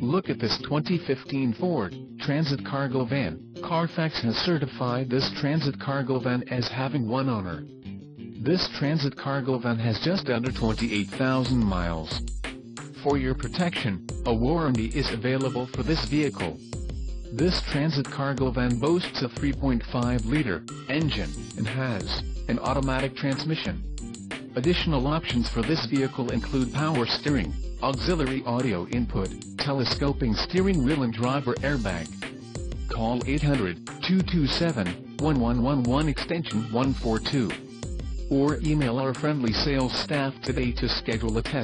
Look at this 2015 Ford Transit Cargo Van. Carfax has certified this Transit Cargo Van as having one owner. This Transit Cargo Van has just under 28,000 miles. For your protection, a warranty is available for this vehicle. This Transit Cargo Van boasts a 3.5-liter engine and has an automatic transmission. Additional options for this vehicle include power steering, auxiliary audio input, telescoping steering wheel and driver airbag. Call 800-227-1111 extension 142. Or email our friendly sales staff today to schedule a test.